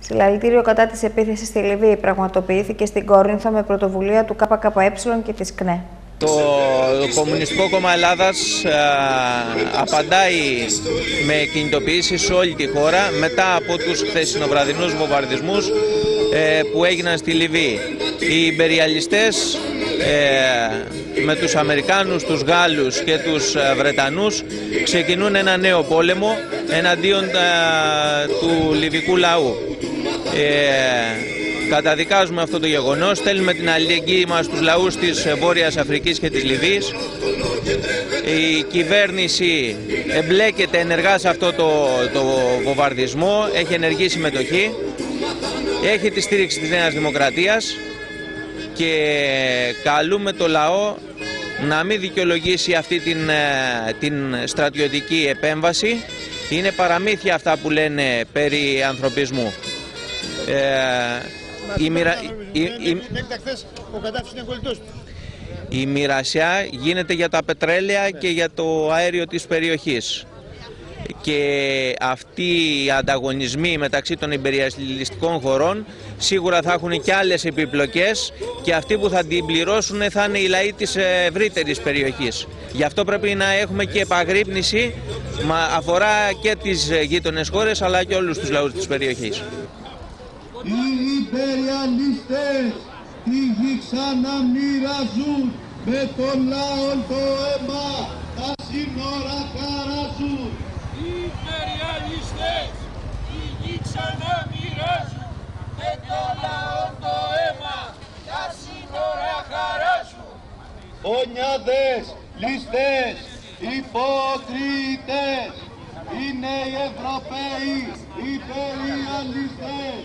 Συλλαλητήριο κατά της επίθεσης στη Λιβύη πραγματοποιήθηκε στην Κόρινθο με πρωτοβουλία του ΚΚΕ και της ΚΝΕ. Το Κομμουνιστικό Κόμμα Ελλάδας α, απαντάει με κινητοποιήσεις σε όλη τη χώρα μετά από τους χθεσινοβραδινούς βομβαρδισμούς ε, που έγιναν στη Λιβύη. Οι υπεριαλιστές ε, με τους Αμερικάνους, τους Γάλλους και τους ε, Βρετανούς ξεκινούν ένα νέο πόλεμο εναντίον του λιβικού λαού. Καταδικάζουμε αυτό το γεγονός, στέλνουμε την αλληλεγγύη μας στους λαούς της Βόρειας Αφρικής και της Λιβύης. Η κυβέρνηση εμπλέκεται ενεργά σε αυτό το, το βομβαρδισμό, έχει ενεργή συμμετοχή, έχει τη στήριξη της Νέας Δημοκρατίας και καλούμε το λαό να μην δικαιολογήσει αυτή την, ε, την στρατιωτική επέμβαση. Είναι παραμύθια αυτά που λένε περί ανθρωπισμού. Ε, η, μοιρα... η... Η... η μοιρασιά γίνεται για τα πετρέλαια και για το αέριο της περιοχής και αυτοί οι ανταγωνισμοί μεταξύ των υπεριαλιστικών χωρών σίγουρα θα έχουν και άλλες επιπλοκές και αυτοί που θα την πληρώσουν θα είναι οι λαοί της ευρύτερης περιοχής. Γι' αυτό πρέπει να έχουμε και επαγρύπνηση, μα αφορά και τις γείτονες χώρες αλλά και όλους τους λαούς της περιοχής. Οι υπεριαλιστές τη γη ξαναμοιραζούν με τον λαό το αίμα τα σύνορα χαράζουν. Ονιάδες, ληστές, υποκριτές, είναι οι Ευρωπαίοι υπεριαλιστές.